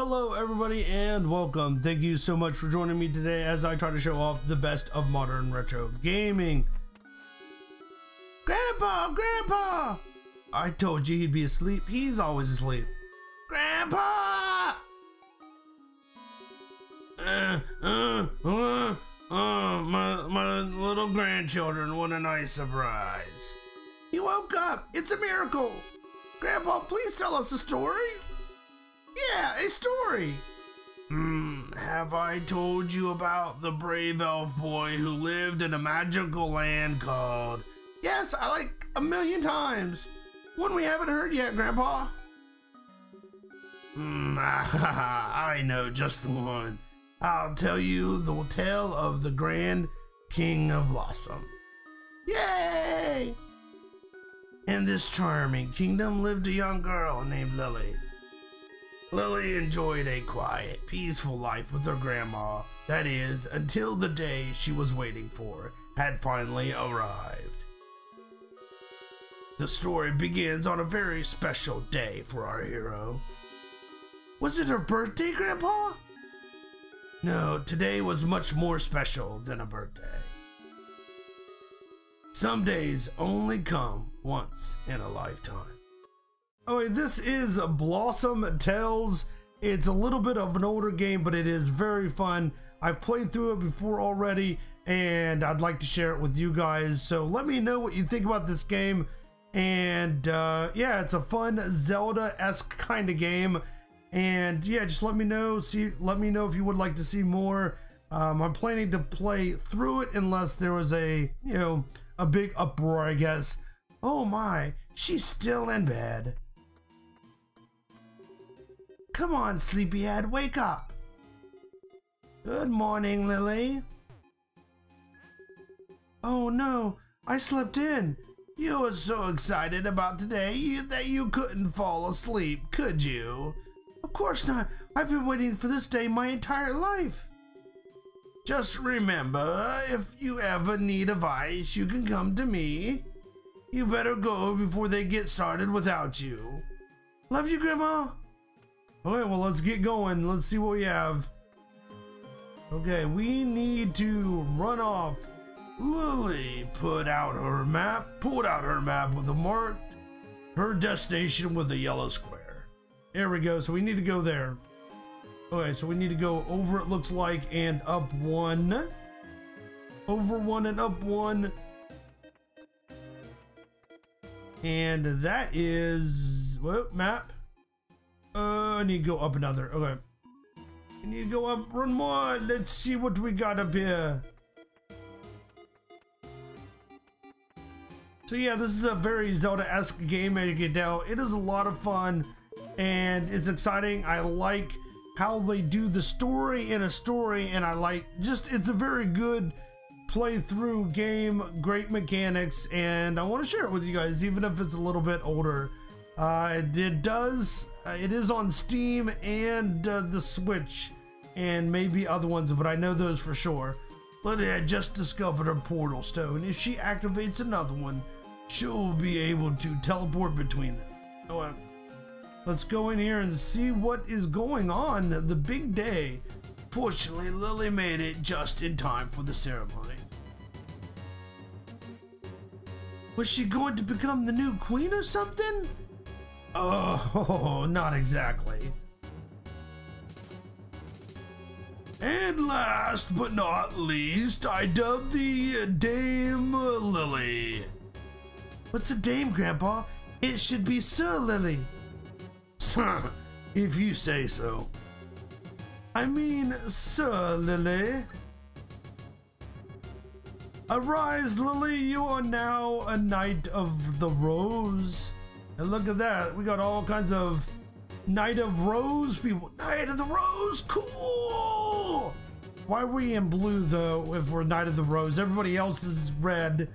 Hello, everybody, and welcome. Thank you so much for joining me today as I try to show off the best of modern retro gaming. Grandpa, Grandpa! I told you he'd be asleep. He's always asleep. Grandpa! Uh, uh, uh, uh, my, my little grandchildren, what a nice surprise. He woke up. It's a miracle. Grandpa, please tell us a story. Yeah, a story. Hmm, have I told you about the brave elf boy who lived in a magical land called... Yes, I like a million times. One we haven't heard yet, Grandpa. Hmm, I know just the one. I'll tell you the tale of the Grand King of Blossom. Yay! In this charming kingdom lived a young girl named Lily. Lily enjoyed a quiet, peaceful life with her grandma, that is, until the day she was waiting for had finally arrived. The story begins on a very special day for our hero. Was it her birthday, Grandpa? No, today was much more special than a birthday. Some days only come once in a lifetime. Oh, this is Blossom Tales. It's a little bit of an older game, but it is very fun. I've played through it before already, and I'd like to share it with you guys. So let me know what you think about this game. And uh, yeah, it's a fun Zelda-esque kind of game. And yeah, just let me know. See, let me know if you would like to see more. Um, I'm planning to play through it unless there was a, you know, a big uproar, I guess. Oh my, she's still in bed. Come on, sleepyhead, wake up. Good morning, Lily. Oh no, I slept in. You were so excited about today you, that you couldn't fall asleep, could you? Of course not. I've been waiting for this day my entire life. Just remember, if you ever need advice, you can come to me. You better go before they get started without you. Love you, Grandma. Okay, well, let's get going. Let's see what we have. Okay, we need to run off. Lily put out her map, pulled out her map with a mark, her destination with a yellow square. There we go. So we need to go there. Okay, so we need to go over, it looks like, and up one. Over one and up one. And that is, what, map? I need to go up another. Okay. I need to go up one more. Let's see what we got up here. So yeah, this is a very Zelda-esque game as you can tell. It is a lot of fun and it's exciting. I like how they do the story in a story and I like just, it's a very good playthrough game, great mechanics, and I want to share it with you guys even if it's a little bit older. Uh, it does, uh, it is on Steam and uh, the Switch and maybe other ones, but I know those for sure. Lily had just discovered a portal stone. If she activates another one, she'll be able to teleport between them. Oh, uh, let's go in here and see what is going on. The big day. Fortunately, Lily made it just in time for the ceremony. Was she going to become the new queen or something? Oh, not exactly. And last but not least, I dub the uh, Dame Lily. What's a dame, Grandpa? It should be Sir Lily. if you say so. I mean, Sir Lily. Arise, Lily, you are now a knight of the rose. And look at that, we got all kinds of Knight of Rose people. Knight of the Rose, cool! Why are we in blue though if we're Knight of the Rose? Everybody else is red.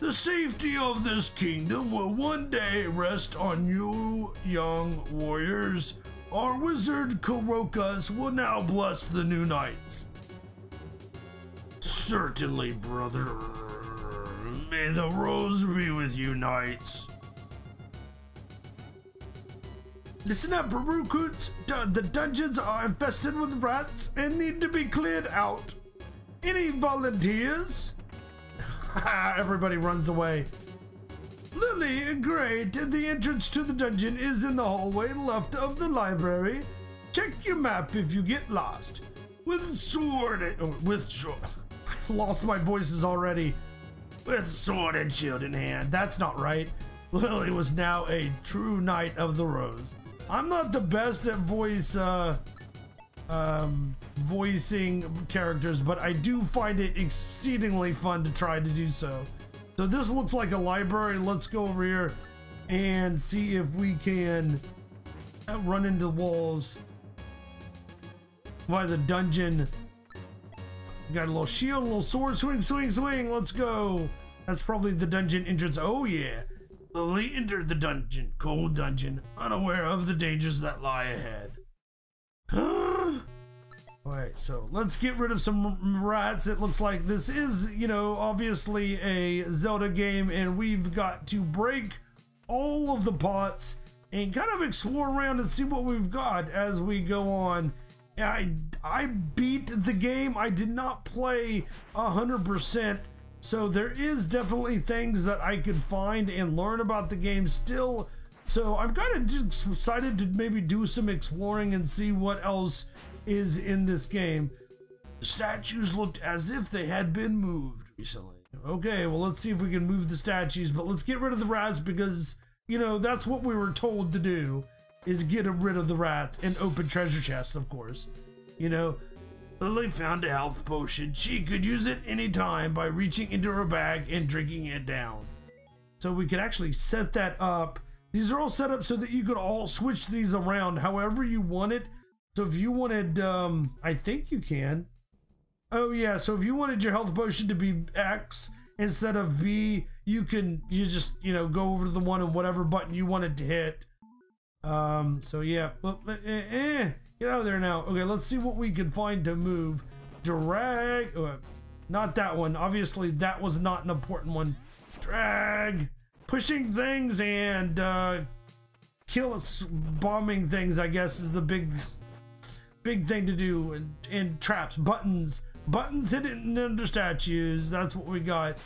The safety of this kingdom will one day rest on you, young warriors. Our wizard Crocus will now bless the new knights. Certainly, brother. May the rose be with you, knights. Listen up, recruits. The dungeons are infested with rats and need to be cleared out. Any volunteers? Everybody runs away. Lily, great. The entrance to the dungeon is in the hallway left of the library. Check your map if you get lost. With sword, oh, with sword. I've lost my voices already. With sword and shield in hand. That's not right. Lily was now a true knight of the rose. I'm not the best at voice uh, um, voicing characters, but I do find it exceedingly fun to try to do so. So this looks like a library. Let's go over here and see if we can uh, run into the walls by the dungeon. got a little shield, a little sword, swing, swing, swing. Let's go. That's probably the dungeon entrance. Oh yeah. Lily entered the dungeon, cold dungeon, unaware of the dangers that lie ahead. Alright, so let's get rid of some rats. It looks like this is, you know, obviously a Zelda game, and we've got to break all of the pots and kind of explore around and see what we've got as we go on. I I beat the game. I did not play a hundred percent so there is definitely things that I could find and learn about the game still. So I'm kind of excited to maybe do some exploring and see what else is in this game. The statues looked as if they had been moved recently. Okay, well let's see if we can move the statues, but let's get rid of the rats because, you know, that's what we were told to do is get rid of the rats and open treasure chests, of course. You know, Lily found a health potion. She could use it anytime by reaching into her bag and drinking it down. So we could actually set that up. These are all set up so that you could all switch these around however you want it. So if you wanted, um, I think you can. Oh yeah, so if you wanted your health potion to be X instead of B, you can, you just, you know, go over to the one and whatever button you wanted to hit. Um, so yeah, well, eh, eh. Get out of there now. Okay, let's see what we can find to move. Drag. Uh, not that one. Obviously, that was not an important one. Drag. Pushing things and uh, kill us. Bombing things, I guess, is the big, big thing to do. And, and traps. Buttons. Buttons hidden under statues. That's what we got.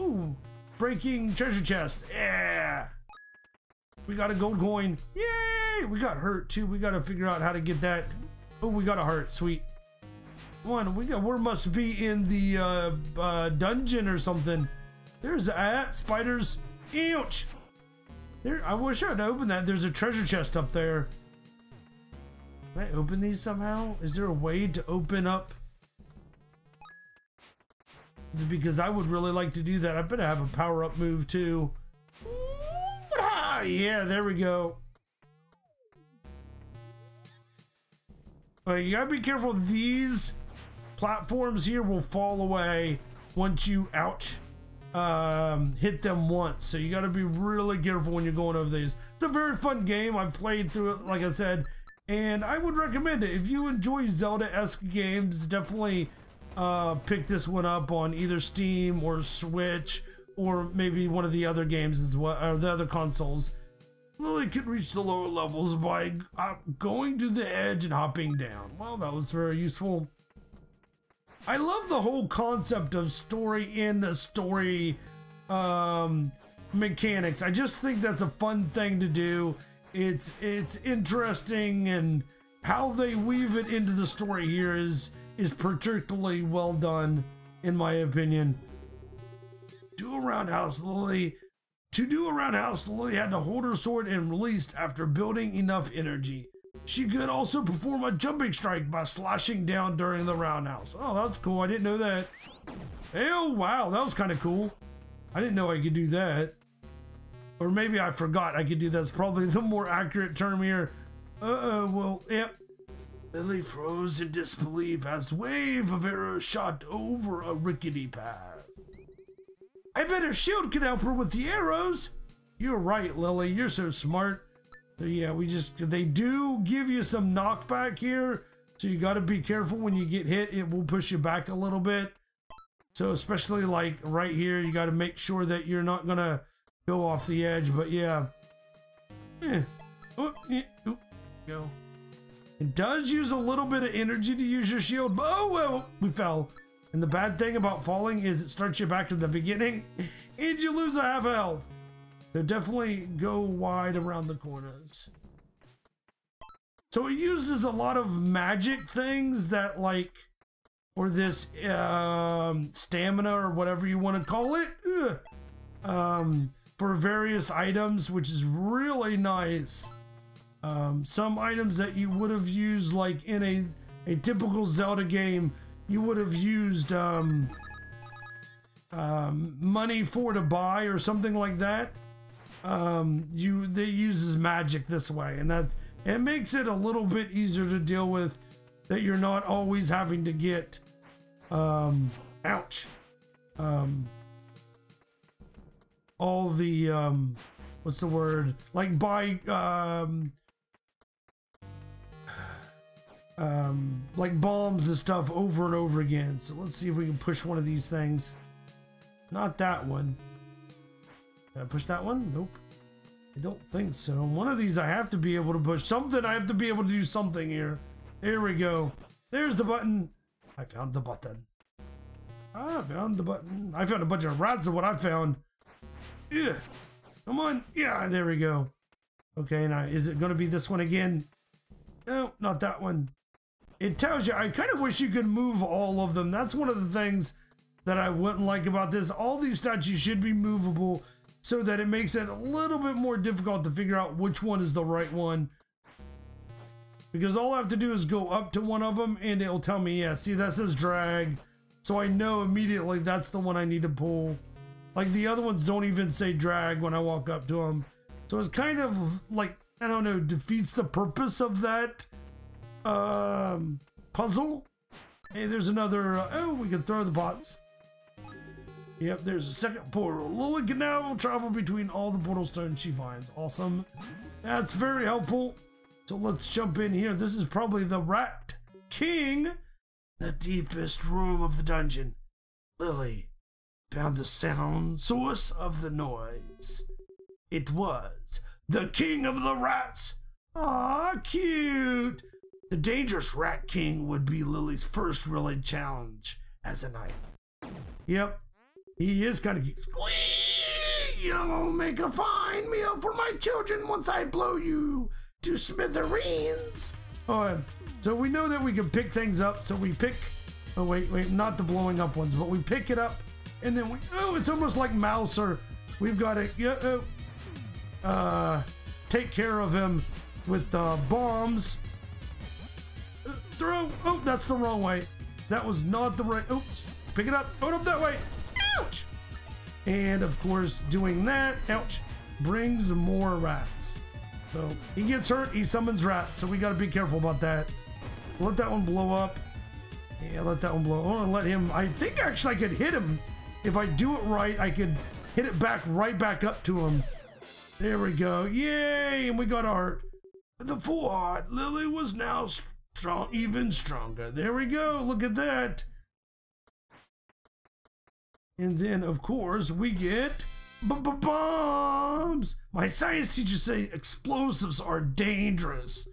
Ooh. Breaking treasure chest. Yeah. We got a gold coin. Yay! We got hurt too. We got to figure out how to get that. Oh, we got a heart. Sweet. One, we got. We must be in the uh, uh, dungeon or something. There's that spiders. Ouch! There. I wish I'd open that. There's a treasure chest up there. Can I open these somehow? Is there a way to open up? Because I would really like to do that. I better have a power up move too. Ah, yeah, there we go. But you gotta be careful. These platforms here will fall away once you ouch um, hit them once. So you gotta be really careful when you're going over these. It's a very fun game. I've played through it, like I said, and I would recommend it. If you enjoy Zelda-esque games, definitely uh, pick this one up on either Steam or Switch or maybe one of the other games as well, or the other consoles. Lily can reach the lower levels by uh, going to the edge and hopping down. Well, that was very useful. I love the whole concept of story in the story um, mechanics. I just think that's a fun thing to do. It's it's interesting and how they weave it into the story here is is particularly well done in my opinion do a roundhouse, Lily. To do a roundhouse, Lily had to hold her sword and released after building enough energy. She could also perform a jumping strike by slashing down during the roundhouse. Oh, that's cool. I didn't know that. Oh, wow. That was kind of cool. I didn't know I could do that. Or maybe I forgot I could do that. That's probably the more accurate term here. Uh-oh, well, yep. Lily froze in disbelief as wave of arrows shot over a rickety path. I bet her shield could help her with the arrows. You're right, Lily. You're so smart. yeah, we just, they do give you some knockback here. So you got to be careful when you get hit. It will push you back a little bit. So especially like right here, you got to make sure that you're not going to go off the edge. But yeah, eh, Oh, yeah, oh, go. It does use a little bit of energy to use your shield, oh well, we fell. And the bad thing about falling is it starts you back to the beginning and you lose a half health. So definitely go wide around the corners. So it uses a lot of magic things that like, or this um, stamina or whatever you want to call it, ugh, um, for various items, which is really nice. Um, some items that you would have used like in a, a typical Zelda game, you would have used um, um, money for to buy or something like that. Um, you they uses magic this way, and that's it makes it a little bit easier to deal with. That you're not always having to get, um, ouch, um, all the um, what's the word like buy um um, like bombs and stuff over and over again. So let's see if we can push one of these things. Not that one. Did I push that one? Nope. I don't think so. One of these I have to be able to push. Something I have to be able to do something here. Here we go. There's the button. I found the button. I found the button. I found a bunch of rats of what I found. Yeah. Come on. Yeah, there we go. Okay, now is it going to be this one again? No, not that one it tells you, I kind of wish you could move all of them. That's one of the things that I wouldn't like about this. All these statues should be movable so that it makes it a little bit more difficult to figure out which one is the right one. Because all I have to do is go up to one of them and it'll tell me, yeah, see that says drag. So I know immediately that's the one I need to pull. Like the other ones don't even say drag when I walk up to them. So it's kind of like, I don't know, defeats the purpose of that um, puzzle. Hey, there's another. Uh, oh, we can throw the pots. Yep, there's a second portal. Lily can now travel between all the portal stones she finds. Awesome. That's very helpful. So let's jump in here. This is probably the Rat King, the deepest room of the dungeon. Lily found the sound source of the noise. It was the King of the Rats. Ah, cute. The dangerous Rat King would be Lily's first really challenge as a knight. Yep, he is kind of. You'll make a fine meal for my children once I blow you to smithereens. Oh, so we know that we can pick things up. So we pick. Oh wait, wait, not the blowing up ones, but we pick it up, and then we. Oh, it's almost like Mouser. We've got to. Yeah, oh, uh, take care of him with uh, bombs Throw! Oh, that's the wrong way. That was not the right. Oops. Pick it up. Throw it up that way. Ouch! And of course, doing that, ouch, brings more rats. So he gets hurt, he summons rats. So we got to be careful about that. Let that one blow up. Yeah, let that one blow. I want to let him. I think actually I could hit him. If I do it right, I could hit it back right back up to him. There we go. Yay! And we got our. The full heart. Lily was now strong, even stronger. There we go. Look at that. And then, of course, we get b -b bombs. My science teachers say explosives are dangerous.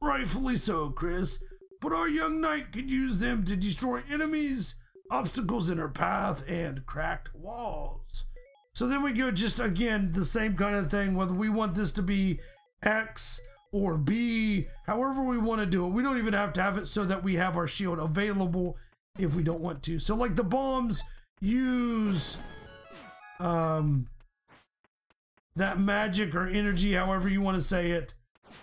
Rightfully so, Chris. But our young knight could use them to destroy enemies, obstacles in her path, and cracked walls. So then we go just again the same kind of thing. Whether we want this to be X or B, however we want to do it. We don't even have to have it so that we have our shield available if we don't want to. So like the bombs use um that magic or energy, however you want to say it,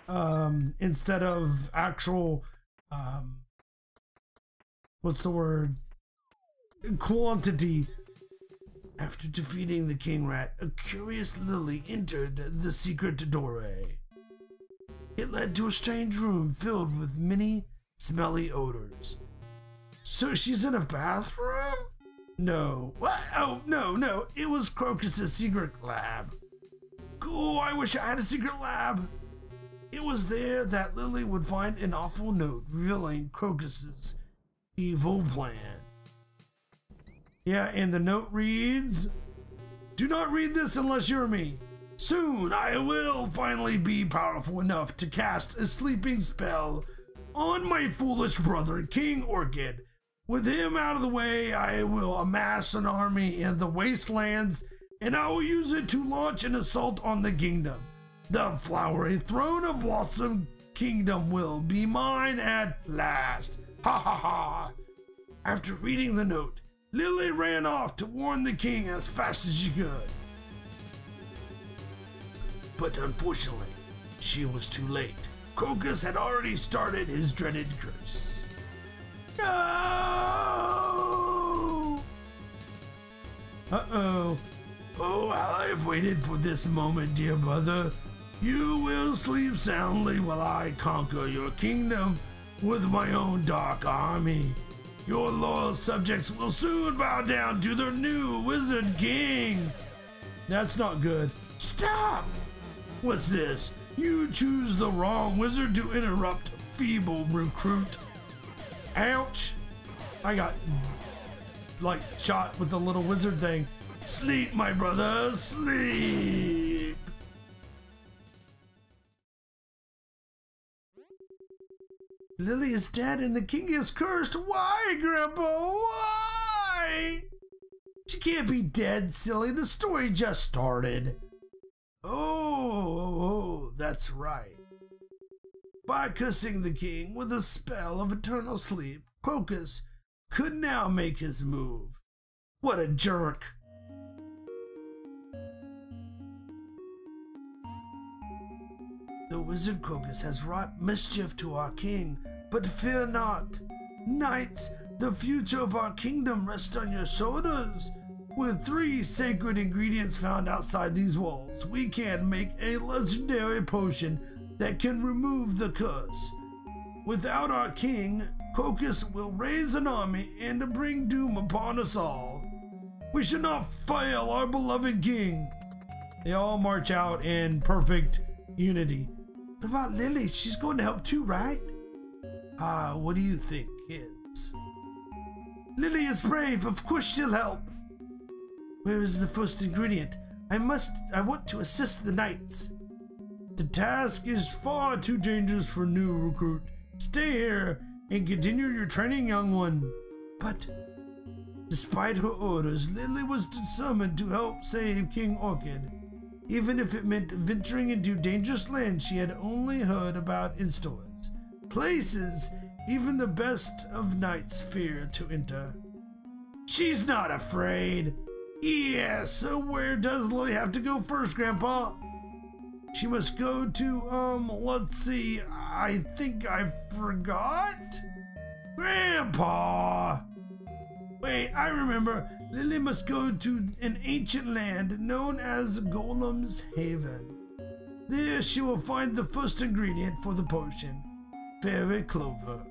um, instead of actual um what's the word? Quantity. After defeating the king rat, a curious lily entered the secret doorway. It led to a strange room filled with many smelly odors. So she's in a bathroom? No. What? Oh, no, no. It was Crocus's secret lab. Cool, I wish I had a secret lab. It was there that Lily would find an awful note revealing Crocus's evil plan. Yeah, and the note reads Do not read this unless you're me. Soon I will finally be powerful enough to cast a sleeping spell on my foolish brother, King Orchid. With him out of the way, I will amass an army in the wastelands and I will use it to launch an assault on the kingdom. The flowery throne of Blossom Kingdom will be mine at last. Ha ha ha! After reading the note, Lily ran off to warn the king as fast as she could. But unfortunately, she was too late. Crocus had already started his dreaded curse. No! Uh-oh. Oh, how I've waited for this moment, dear brother. You will sleep soundly while I conquer your kingdom with my own dark army. Your loyal subjects will soon bow down to their new wizard king. That's not good. Stop! What's this? You choose the wrong wizard to interrupt feeble recruit. Ouch! I got like shot with the little wizard thing. Sleep, my brother, sleep. Lily is dead and the king is cursed. Why, Grandpa? Why? She can't be dead, silly. The story just started. Oh, that's right. By cursing the king with a spell of eternal sleep, Crocus could now make his move. What a jerk! The wizard Crocus has wrought mischief to our king, but fear not. Knights, the future of our kingdom rests on your shoulders. With three sacred ingredients found outside these walls, we can make a legendary potion that can remove the curse. Without our king, Crocus will raise an army and bring doom upon us all. We should not fail our beloved king. They all march out in perfect unity. What about Lily? She's going to help too, right? Ah, uh, what do you think, kids? Lily is brave. Of course she'll help. Where is the first ingredient? I must, I want to assist the knights. The task is far too dangerous for a new recruit. Stay here and continue your training, young one. But, despite her orders, Lily was determined to help save King Orchid, even if it meant venturing into dangerous lands she had only heard about in stories. Places even the best of knights fear to enter. She's not afraid. Yeah, so where does Lily have to go first, Grandpa? She must go to, um, let's see, I think I forgot? Grandpa! Wait, I remember. Lily must go to an ancient land known as Golem's Haven. There she will find the first ingredient for the potion, fairy clover.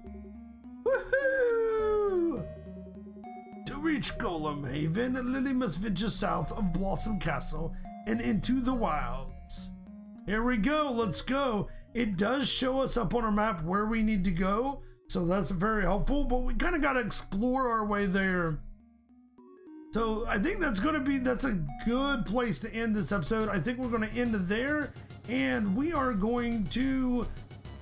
To reach Golem Haven, Lily must venture south of Blossom Castle and into the wilds. Here we go, let's go. It does show us up on our map where we need to go, so that's very helpful, but we kind of got to explore our way there. So I think that's going to be, that's a good place to end this episode. I think we're going to end there, and we are going to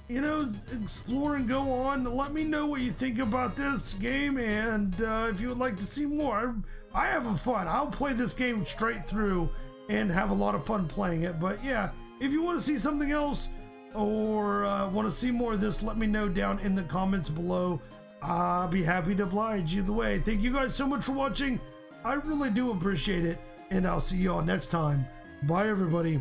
you know, explore and go on. Let me know what you think about this game, and uh, if you would like to see more, I, have a fun. I'll play this game straight through and have a lot of fun playing it. But yeah, if you want to see something else or uh, want to see more of this, let me know down in the comments below. I'll be happy to oblige either way. Thank you guys so much for watching. I really do appreciate it, and I'll see you all next time. Bye, everybody.